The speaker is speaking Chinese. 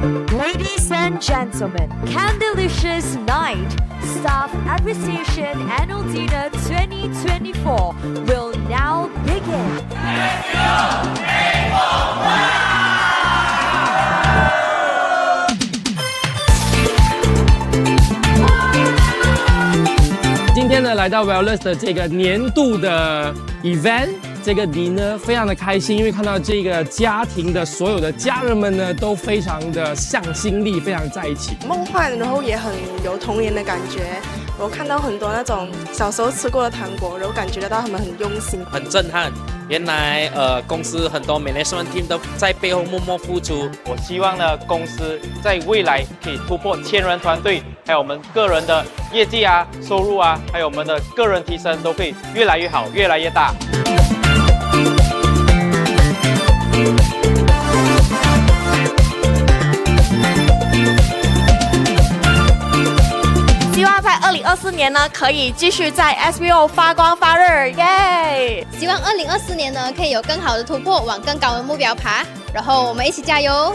Ladies and gentlemen, Candelicious Night Staff Appreciation Annual Dinner 2024 will now begin. 呢，来到 Wellness 的这个年度的 event，这个 dinner 非常的开心，因为看到这个家庭的所有的家人们呢，都非常的向心力，非常在一起。梦幻，然后也很有童年的感觉。我看到很多那种小时候吃过的糖果，然后感觉得到他们很用心，很震撼。原来呃，公司很多 management team 都在背后默默付出。我希望呢，公司在未来可以突破千人团队，还有我们个人的业绩啊、收入啊，还有我们的个人提升，都可以越来越好，越来越大。希望在二零二四年呢，可以继续在 SBO 发光发热，耶！希望二零二四年呢，可以有更好的突破，往更高的目标爬。然后我们一起加油！